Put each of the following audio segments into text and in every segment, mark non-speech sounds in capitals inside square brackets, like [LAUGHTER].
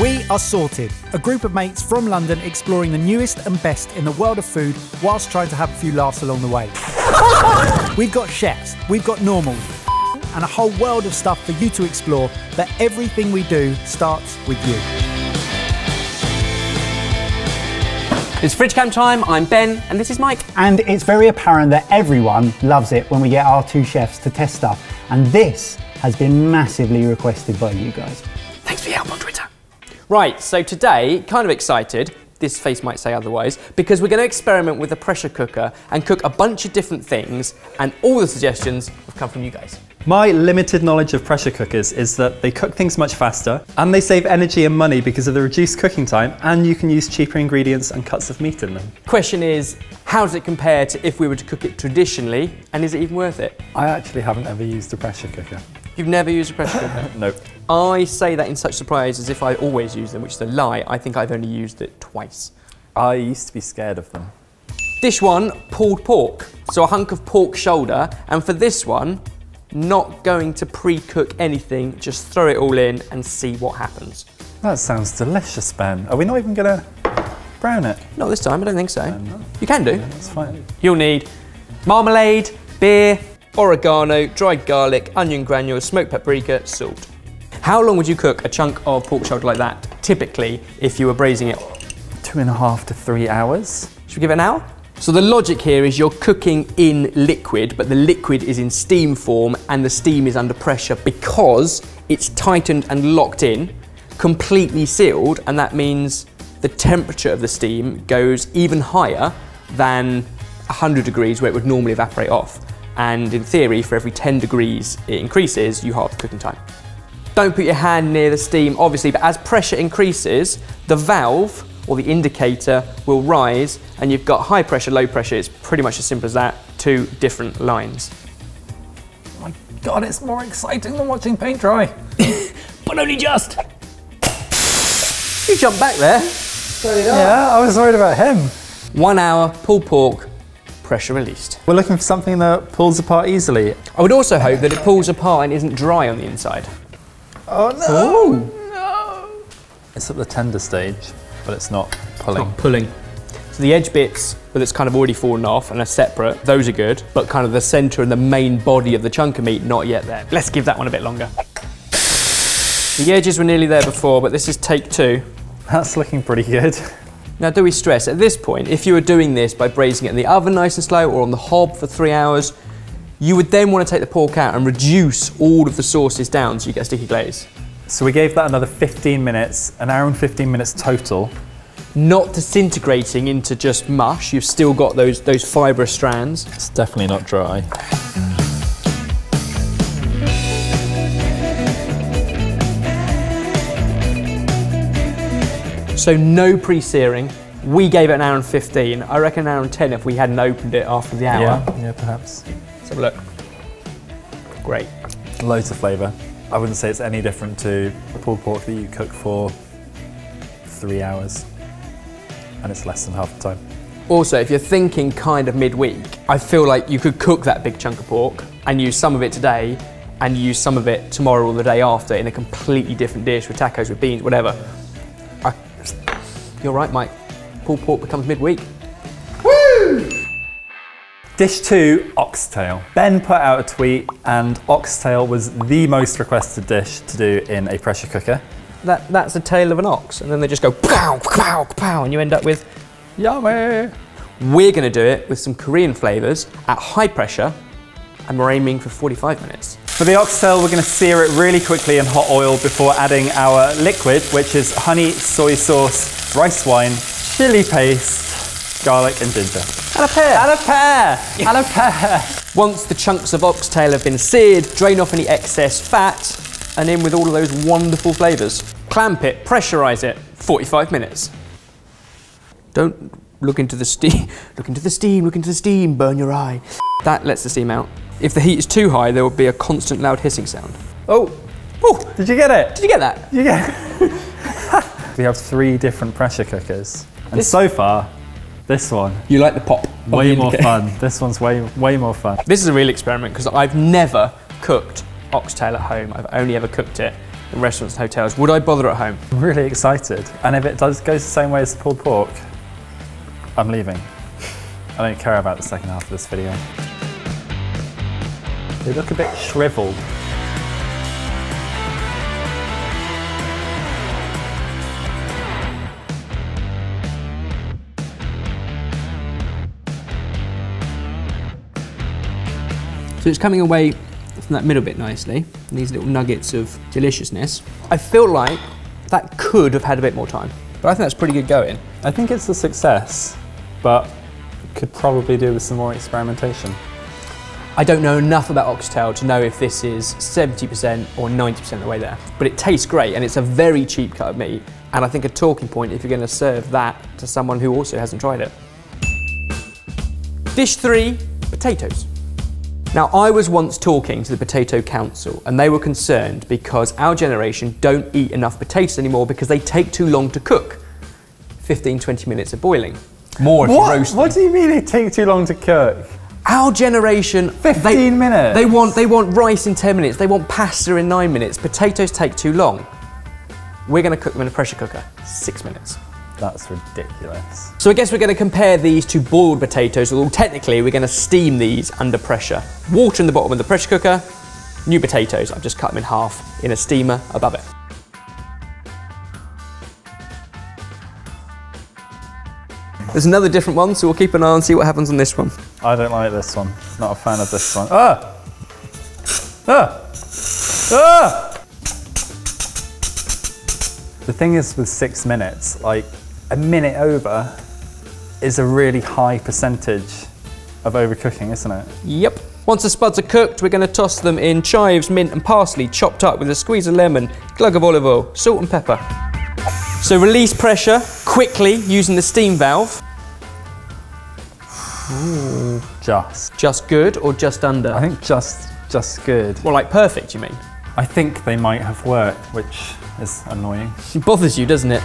We are Sorted, a group of mates from London exploring the newest and best in the world of food whilst trying to have a few laughs along the way. [LAUGHS] we've got chefs, we've got normals, and a whole world of stuff for you to explore, but everything we do starts with you. It's Fridge Cam time. I'm Ben, and this is Mike. And it's very apparent that everyone loves it when we get our two chefs to test stuff, and this has been massively requested by you guys. Thanks for your help on Twitter. Right, so today, kind of excited, this face might say otherwise, because we're going to experiment with a pressure cooker and cook a bunch of different things, and all the suggestions have come from you guys. My limited knowledge of pressure cookers is that they cook things much faster and they save energy and money because of the reduced cooking time and you can use cheaper ingredients and cuts of meat in them. Question is, how does it compare to if we were to cook it traditionally and is it even worth it? I actually haven't ever used a pressure cooker. You've never used a pressure cooker? [LAUGHS] nope. I say that in such surprise as if I always use them, which is a lie. I think I've only used it twice. I used to be scared of them. Dish one, pulled pork. So a hunk of pork shoulder. And for this one, not going to pre-cook anything, just throw it all in and see what happens. That sounds delicious, Ben. Are we not even gonna brown it? Not this time, I don't think so. Um, you can do. Yeah, that's fine. You'll need marmalade, beer, oregano, dried garlic, onion granules, smoked paprika, salt. How long would you cook a chunk of pork shoulder like that, typically, if you were braising it? Two and a half to three hours. Should we give it an hour? So the logic here is you're cooking in liquid, but the liquid is in steam form and the steam is under pressure because it's tightened and locked in, completely sealed, and that means the temperature of the steam goes even higher than 100 degrees where it would normally evaporate off. And in theory, for every 10 degrees it increases, you halve the cooking time. Don't put your hand near the steam, obviously, but as pressure increases, the valve or the indicator will rise and you've got high pressure, low pressure. It's pretty much as simple as that, two different lines. Oh my God, it's more exciting than watching paint dry. [LAUGHS] but only just. You jumped back there. Yeah, I was worried about him. One hour, pulled pork, pressure released. We're looking for something that pulls apart easily. I would also hope that it pulls apart and isn't dry on the inside. Oh no! Ooh. No! It's at the tender stage but it's not pulling. It's not pulling. So the edge bits that it's kind of already fallen off and are separate, those are good, but kind of the center and the main body of the chunk of meat, not yet there. Let's give that one a bit longer. The edges were nearly there before, but this is take two. That's looking pretty good. Now, do we stress, at this point, if you were doing this by braising it in the oven nice and slow or on the hob for three hours, you would then want to take the pork out and reduce all of the sauces down so you get a sticky glaze. So we gave that another 15 minutes, an hour and 15 minutes total. Not disintegrating into just mush, you've still got those, those fibrous strands. It's definitely not dry. So no pre-searing. We gave it an hour and 15. I reckon an hour and 10 if we hadn't opened it after the hour. Yeah, yeah perhaps. Let's have a look. Great. Loads of flavour. I wouldn't say it's any different to pulled pork that you cook for three hours and it's less than half the time. Also, if you're thinking kind of midweek, I feel like you could cook that big chunk of pork and use some of it today and use some of it tomorrow or the day after in a completely different dish with tacos, with beans, whatever. You're right, Mike. Pulled pork becomes midweek. Dish two, oxtail. Ben put out a tweet and oxtail was the most requested dish to do in a pressure cooker. That, that's the tail of an ox and then they just go pow, pow, pow and you end up with yummy. We're gonna do it with some Korean flavors at high pressure and we're aiming for 45 minutes. For the oxtail, we're gonna sear it really quickly in hot oil before adding our liquid, which is honey, soy sauce, rice wine, chili paste, garlic and ginger. And a pear. And a pear. [LAUGHS] And a pear. Once the chunks of oxtail have been seared, drain off any excess fat and in with all of those wonderful flavours. Clamp it, pressurise it, 45 minutes. Don't look into the steam, [LAUGHS] look into the steam, look into the steam, burn your eye. That lets the steam out. If the heat is too high, there will be a constant loud hissing sound. Oh, oh, did you get it? Did you get that? Did you get it? [LAUGHS] we have three different pressure cookers. And this so far, this one. You like the pop. Way more fun. This one's way, way more fun. This is a real experiment because I've never cooked oxtail at home. I've only ever cooked it in restaurants and hotels. Would I bother at home? I'm really excited. And if it does goes the same way as the pulled pork, I'm leaving. I don't care about the second half of this video. They look a bit shriveled. So it's coming away from that middle bit nicely, these little nuggets of deliciousness. I feel like that could have had a bit more time, but I think that's pretty good going. I think it's a success, but could probably do with some more experimentation. I don't know enough about oxtail to know if this is 70% or 90% of the way there, but it tastes great and it's a very cheap cut of meat. And I think a talking point if you're going to serve that to someone who also hasn't tried it. Dish three, potatoes. Now, I was once talking to the Potato Council and they were concerned because our generation don't eat enough potatoes anymore because they take too long to cook 15, 20 minutes of boiling. More if you roast them. What do you mean it take too long to cook? Our generation, 15 they, minutes? They want they want rice in 10 minutes. They want pasta in nine minutes. Potatoes take too long. We're going to cook them in a pressure cooker, six minutes. That's ridiculous. So I guess we're going to compare these to boiled potatoes. Although technically, we're going to steam these under pressure. Water in the bottom of the pressure cooker. New potatoes. I've just cut them in half in a steamer above it. There's another different one, so we'll keep an eye and see what happens on this one. I don't like this one. Not a fan of this one. Ah! Ah! Ah! The thing is with six minutes, like a minute over is a really high percentage of overcooking, isn't it? Yep. Once the spuds are cooked, we're going to toss them in chives, mint and parsley chopped up with a squeeze of lemon, glug of olive oil, salt and pepper. So release pressure quickly using the steam valve. Just. Just good or just under? I think just just good. Well, like perfect, you mean? I think they might have worked, which is annoying. It bothers you, doesn't it?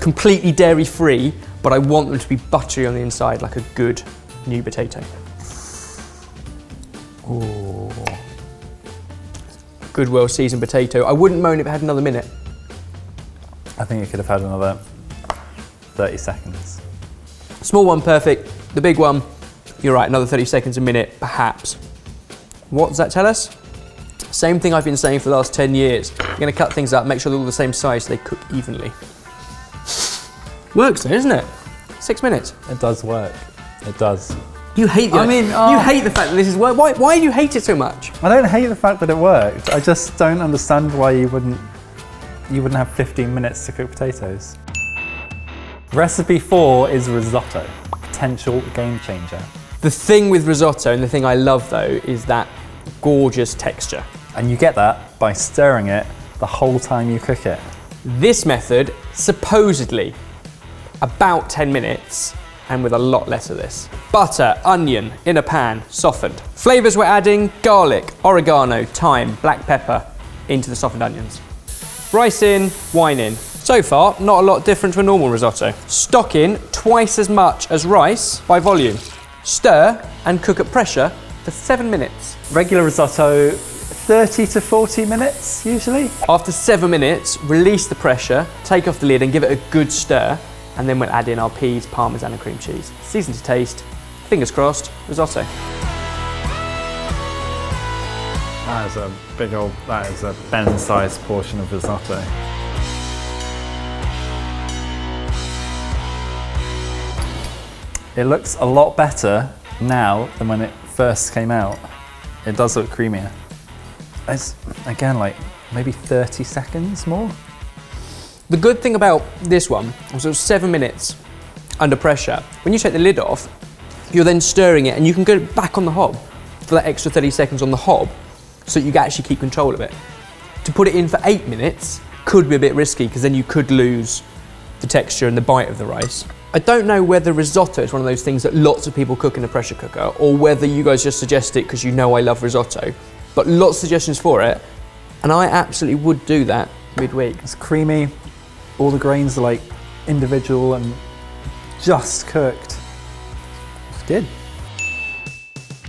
Completely dairy free, but I want them to be buttery on the inside like a good new potato. Ooh. Good, well seasoned potato. I wouldn't moan if it had another minute. I think it could have had another 30 seconds. Small one, perfect. The big one, you're right, another 30 seconds a minute, perhaps. What does that tell us? Same thing I've been saying for the last 10 years. You're gonna cut things up, make sure they're all the same size so they cook evenly. Works though, isn't it? Six minutes. It does work. It does. You hate the I mean, you oh. hate the fact that this is work. Why, why do you hate it so much? I don't hate the fact that it worked. I just don't understand why you wouldn't you wouldn't have 15 minutes to cook potatoes. Recipe four is risotto. Potential game changer. The thing with risotto and the thing I love though is that gorgeous texture. And you get that by stirring it the whole time you cook it. This method, supposedly, about 10 minutes and with a lot less of this. Butter, onion in a pan, softened. Flavors we're adding garlic, oregano, thyme, black pepper into the softened onions. Rice in, wine in. So far, not a lot different to a normal risotto. Stock in twice as much as rice by volume. Stir and cook at pressure for seven minutes. Regular risotto, 30 to 40 minutes usually. After seven minutes, release the pressure, take off the lid and give it a good stir, and then we'll add in our peas, parmesan and cream cheese. Season to taste, fingers crossed, risotto. That is a big old, that is a Ben-sized portion of risotto. It looks a lot better now than when it first came out. It does look creamier. It's, again, like maybe 30 seconds more. The good thing about this one was it was seven minutes under pressure. When you take the lid off, you're then stirring it and you can go back on the hob for that extra 30 seconds on the hob so you can actually keep control of it. To put it in for eight minutes could be a bit risky because then you could lose the texture and the bite of the rice. I don't know whether risotto is one of those things that lots of people cook in a pressure cooker or whether you guys just suggest it because you know I love risotto, but lots of suggestions for it and I absolutely would do that midweek. It's creamy. All the grains are like individual and just cooked. It's good.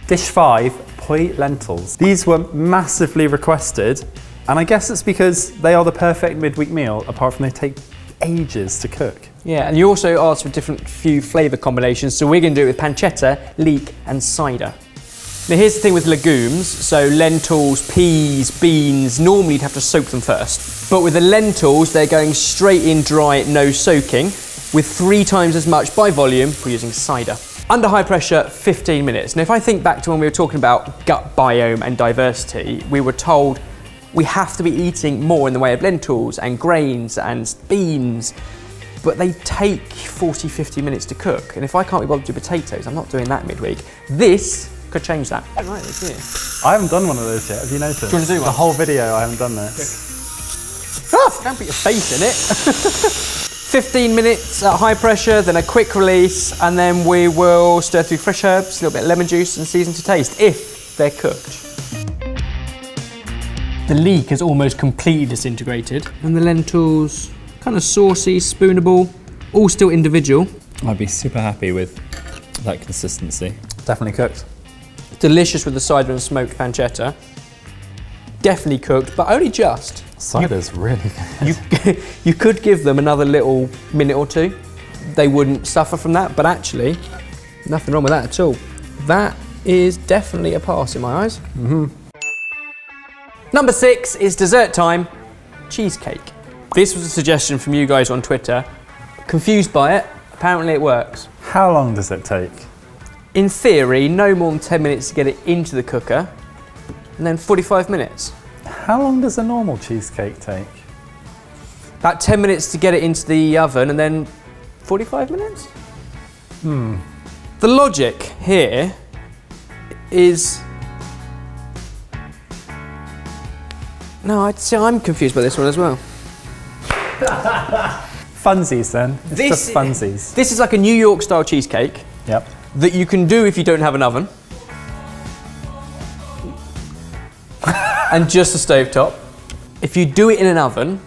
Dish five, puy lentils. These were massively requested, and I guess it's because they are the perfect midweek meal, apart from they take ages to cook. Yeah, and you also asked for different few flavour combinations, so we're going to do it with pancetta, leek, and cider. Now here's the thing with legumes, so lentils, peas, beans, normally you'd have to soak them first. But with the lentils, they're going straight in dry, no soaking, with three times as much by volume, we're using cider. Under high pressure, 15 minutes. Now if I think back to when we were talking about gut biome and diversity, we were told we have to be eating more in the way of lentils and grains and beans, but they take 40, 50 minutes to cook. And if I can't be bothered to do potatoes, I'm not doing that midweek. This could change that. Right, let's see it. I haven't done one of those yet. Have you noticed? Do you wanna do one? The whole video, I haven't done this. Ah, don't put your face in it. [LAUGHS] 15 minutes at high pressure, then a quick release, and then we will stir through fresh herbs, a little bit of lemon juice, and season to taste if they're cooked. The leek is almost completely disintegrated, and the lentils kind of saucy, spoonable, all still individual. I'd be super happy with that consistency. Definitely cooked. Delicious with the cider and smoked pancetta. Definitely cooked, but only just. Cider's really good. You, [LAUGHS] [LAUGHS] you could give them another little minute or two. They wouldn't suffer from that, but actually, nothing wrong with that at all. That is definitely a pass in my eyes. Mm-hmm. Number six is dessert time cheesecake. This was a suggestion from you guys on Twitter. Confused by it, apparently it works. How long does it take? In theory, no more than 10 minutes to get it into the cooker, and then 45 minutes. How long does a normal cheesecake take? About 10 minutes to get it into the oven and then 45 minutes? Hmm. The logic here is. No, I'd say I'm confused by this one as well. [LAUGHS] Funsies then. It's This- just funsies. This is like a New York style cheesecake Yep. that you can do if you don't have an oven. And just a stove top. If you do it in an oven,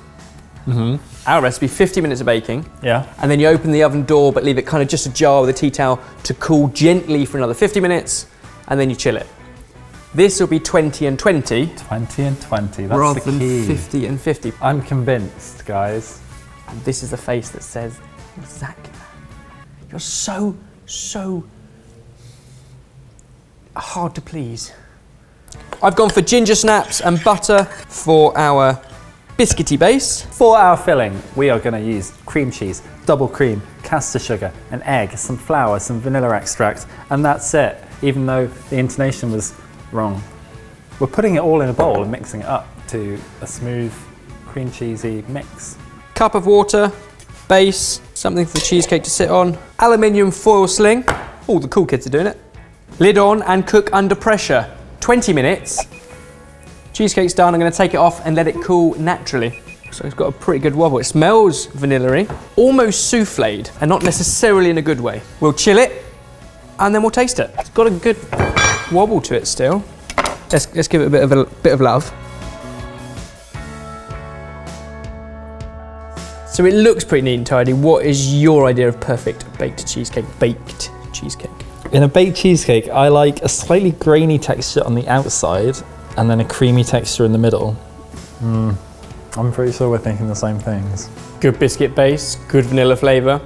mm-hmm. our recipe, 50 minutes of baking, Yeah. and then you open the oven door but leave it kind of just ajar with a tea towel to cool gently for another 50 minutes, and then you chill it. This will be 20 and 20 20 and 20. That's rather the than 50 and 50. I'm convinced, guys. And this is the face that says exactly that. You're so, so hard to please. I've gone for ginger snaps and butter for our biscuity base. For our filling, we are going to use cream cheese, double cream, caster sugar, an egg, some flour, some vanilla extract, and that's it, even though the intonation was wrong. We're putting it all in a bowl and mixing it up to a smooth, cream cheesy mix. Cup of water, base, something for the cheesecake to sit on. Aluminium foil sling. All the cool kids are doing it. Lid on and cook under pressure. 20 minutes. Cheesecake's done. I'm going to take it off and let it cool naturally. So it's got a pretty good wobble. It smells vanilla-y, almost souffled, and not necessarily in a good way. We'll chill it, and then we'll taste it. It's got a good wobble to it still. Let's, let's give it a bit of a bit of love. So it looks pretty neat and tidy. What is your idea of perfect baked cheesecake? Baked cheesecake. In a baked cheesecake, I like a slightly grainy texture on the outside and then a creamy texture in the middle. Hmm. I'm pretty sure we're thinking the same things. Good biscuit base, good vanilla flavour.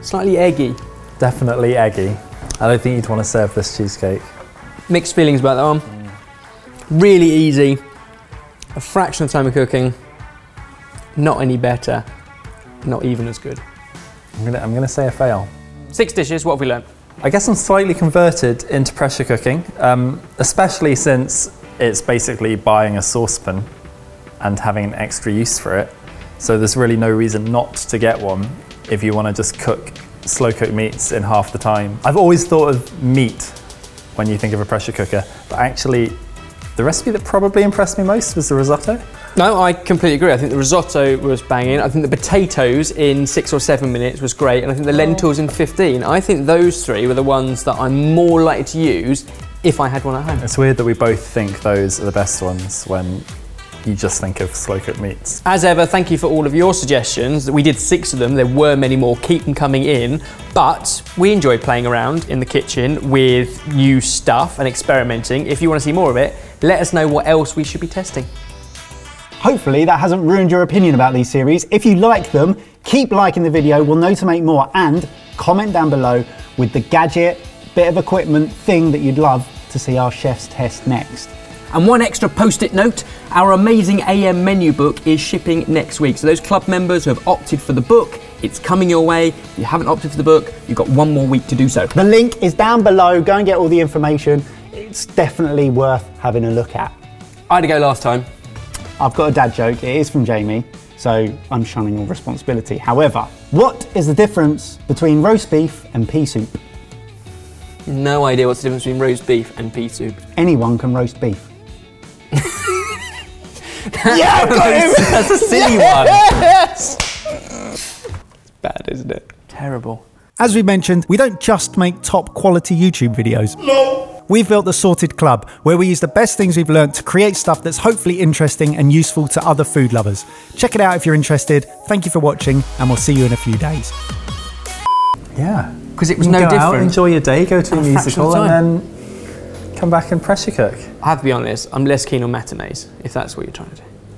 Slightly eggy. Definitely eggy. I don't think you'd want to serve this cheesecake. Mixed feelings about that one. Hmm. Really easy. A fraction of time of cooking. Not any better. Not even as good. I'm gonna, I'm gonna say a fail. Six dishes, what have we learnt? I guess I'm slightly converted into pressure cooking, um, especially since it's basically buying a saucepan and having an extra use for it. So there's really no reason not to get one if you want to just cook slow cooked meats in half the time. I've always thought of meat when you think of a pressure cooker, but actually, the recipe that probably impressed me most was the risotto. No, I completely agree. I think the risotto was banging. I think the potatoes in six or seven minutes was great, and I think the lentils in 15. I think those three were the ones that I'm more likely to use if I had one at home. It's weird that we both think those are the best ones when you just think of slow cooked meats. As ever, thank you for all of your suggestions. We did six of them. There were many more. Keep them coming in. But we enjoy playing around in the kitchen with new stuff and experimenting. If you want to see more of it, let us know what else we should be testing. Hopefully that hasn't ruined your opinion about these series. If you like them, keep liking the video, we'll know to make more, and comment down below with the gadget, bit of equipment, thing that you'd love to see our chefs test next. And one extra post-it note, our amazing AM menu book is shipping next week. So those club members who have opted for the book, it's coming your way. If you haven't opted for the book, you've got one more week to do so. The link is down below, go and get all the information. It's definitely worth having a look at. I had to go last time. I've got a dad joke, it is from Jamie, so I'm shunning all responsibility. However, what is the difference between roast beef and pea soup? No idea what's the difference between roast beef and pea soup. Anyone can roast beef. [LAUGHS] yeah, That's a silly one. It's Bad, isn't it? Terrible. As we mentioned, we don't just make top quality YouTube videos. No! We've built the Sorted Club, where we use the best things we've learned to create stuff that's hopefully interesting and useful to other food lovers. Check it out if you're interested. Thank you for watching, and we'll see you in a few days. Yeah. Because it was no can go out, enjoy your day, go to a a musical, of and then come back and pressure cook. I have to be honest, I'm less keen on matinees, if that's what you're trying to do.